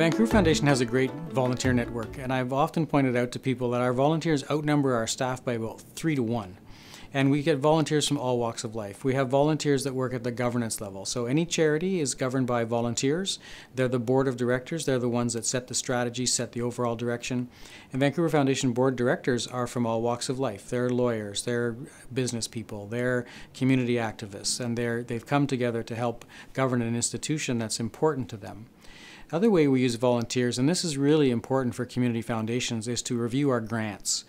Vancouver Foundation has a great volunteer network, and I've often pointed out to people that our volunteers outnumber our staff by about three to one. And we get volunteers from all walks of life. We have volunteers that work at the governance level. So any charity is governed by volunteers. They're the board of directors. They're the ones that set the strategy, set the overall direction. And Vancouver Foundation board directors are from all walks of life. They're lawyers, they're business people, they're community activists, and they're, they've come together to help govern an institution that's important to them. Other way we use volunteers, and this is really important for community foundations, is to review our grants.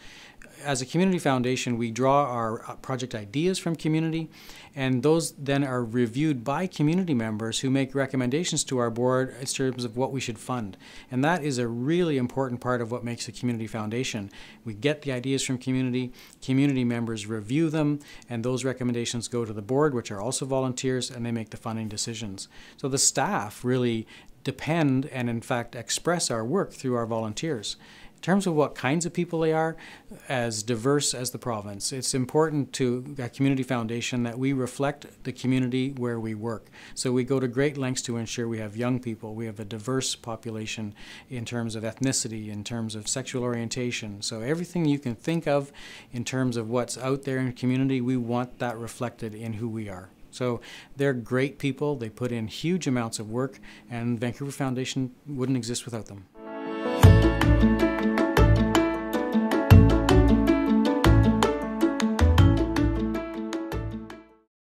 As a community foundation, we draw our uh, project ideas from community, and those then are reviewed by community members who make recommendations to our board in terms of what we should fund. And that is a really important part of what makes a community foundation. We get the ideas from community, community members review them, and those recommendations go to the board, which are also volunteers, and they make the funding decisions. So the staff really depend and in fact express our work through our volunteers. In terms of what kinds of people they are, as diverse as the province, it's important to a community foundation that we reflect the community where we work. So we go to great lengths to ensure we have young people, we have a diverse population in terms of ethnicity, in terms of sexual orientation. So everything you can think of in terms of what's out there in the community, we want that reflected in who we are. So they're great people. They put in huge amounts of work, and Vancouver Foundation wouldn't exist without them.